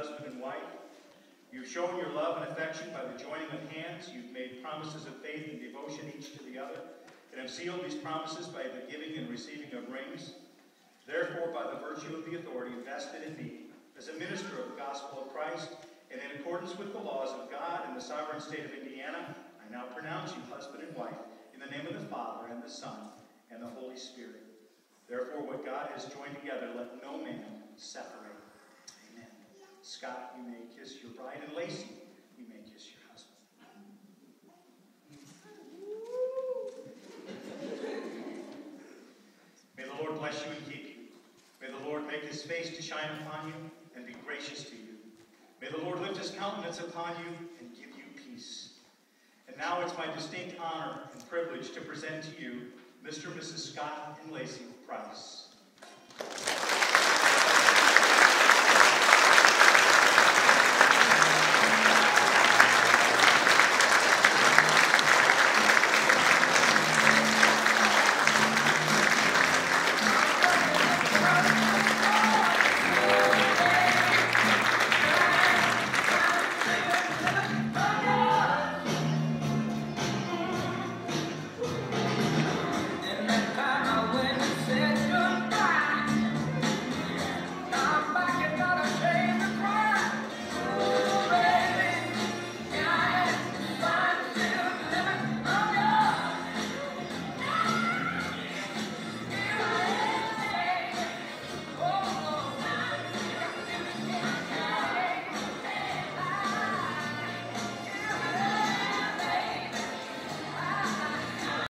husband and wife. You've shown your love and affection by the joining of hands. You've made promises of faith and devotion each to the other, and have sealed these promises by the giving and receiving of rings. Therefore, by the virtue of the authority vested in me as a minister of the gospel of Christ, and in accordance with the laws of God and the sovereign state of Indiana, I now pronounce you husband and wife in the name of the Father and the Son and the Holy Spirit. Therefore, what God has joined together, let no man separate. Scott, you may kiss your bride, and Lacey, you may kiss your husband. May the Lord bless you and keep you. May the Lord make his face to shine upon you and be gracious to you. May the Lord lift his countenance upon you and give you peace. And now it's my distinct honor and privilege to present to you Mr. and Mrs. Scott and Lacey Price.